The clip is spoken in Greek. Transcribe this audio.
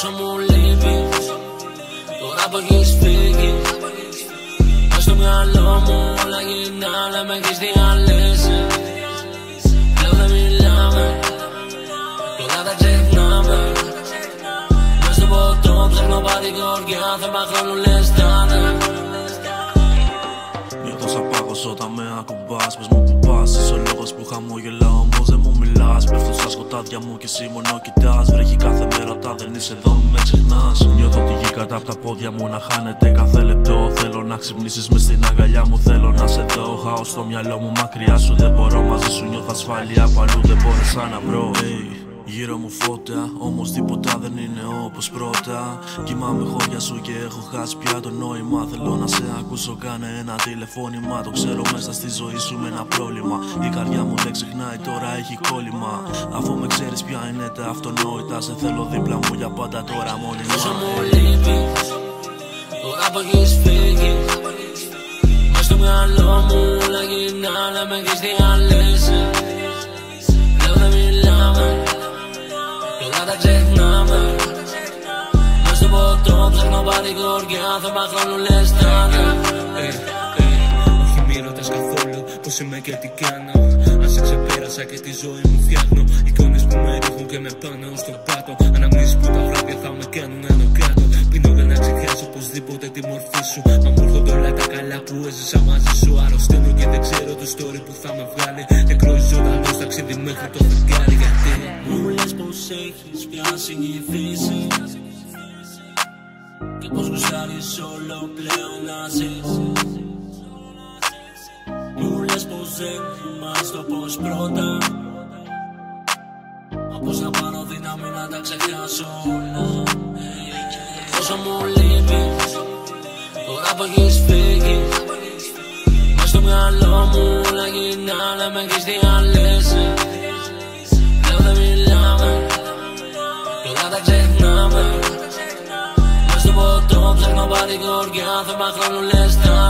Πόσο μου λείπει. Τώρα που έχεις φύγει Μες στο μυαλό μου όλα γυρνάνε Με έχεις διαλύσει. Λέω δεν μιλάμε Τώρα τα ξεχνάμε. Μες στο ποτό ψάχνω πάρει κορδιά Θέμα χρόνου λες τάνε Νιώθω σαν πάγος όταν με ακουμπάς. Πες μου που πας, είσαι ο λόγος που χαμογελάω όμως δεν μου μιλάς. Πέφτω στα σκοτάδια μου και εσύ μόνο κοιτάς. Βρέχει κάθε μέρα όταν δεν είσαι εδώ με ξεχνάς. Νιώθω τη γη κατά από τα πόδια μου να χάνεται κάθε λεπτό. Θέλω να ξυπνήσεις μες στην αγκαλιά μου. Θέλω να σε δω. Χάω στο μυαλό μου μακριά σου. Δεν μπορώ μαζί σου. Νιώθω ασφάλεια Παλού δεν μπόρεσα να βρω. Hey. Γύρω μου φώτα, όμως τίποτα δεν είναι όπως πρώτα. Κοιμάμαι χώρια σου και έχω χάσει πια το νόημα. Θέλω να σε ακούσω, κάνε ένα τηλεφώνημα. Το ξέρω μέσα στη ζωή σου με ένα πρόβλημα. Η καρδιά μου δεν ξεχνάει, τώρα έχει κόλλημα. Αφού με ξέρεις ποια είναι τα αυτονόητα, σε θέλω δίπλα μου για πάντα τώρα μόνιμα. Πόσο μου λείπει Τώρα που έχεις φύγει Μες στο μυαλό μου όλα γυρνάνε Με έχεις διαλύσει ξεχνάμε. Μες στο ποτό ψάχνω πάρει κορδιά Θέμα χρόνου λες τάνε όχι μη ρωτάς καθόλου πως είμαι και τι κάνω Αν σε ξεπέρασα και τη ζωή μου φτιάχνω. Εικόνες που με ρίχνουν και με πάνε ως το πάτο. Αναμνήσεις που τα βράδια θα με κάνουν ένα κάτω οπωσδήποτε τη μορφή σου. Μα μου έρχονται όλα τα καλά που έζησα μαζί σου. Αρρωσταίνω και δεν ξέρω το story που θα με βγάλει. Νεκρός ζωντανός ταξίδι μέχρι το φεγγάρι. Γιατί Μου λες πως έχεις πια συνηθίσει; Και πως γουστάρεις όλο πλέον να ζεις; Μου λες πως δεν είμαστε όπως πρώτα; Μα πως να πάρω δύναμη να τα ξεχάσω όλα; Πόσο μου λείπει. Τώρα που έχεις φύγει Μες στο μυαλό μου όλα γυρνάνε Με έχεις διαλύσει. Λέω δεν μιλάμε. Τώρα τα ξεχνάμε. Μες στο ποτό ψάχνω πάρει κορδιά Θέμα χρόνου λες τάνε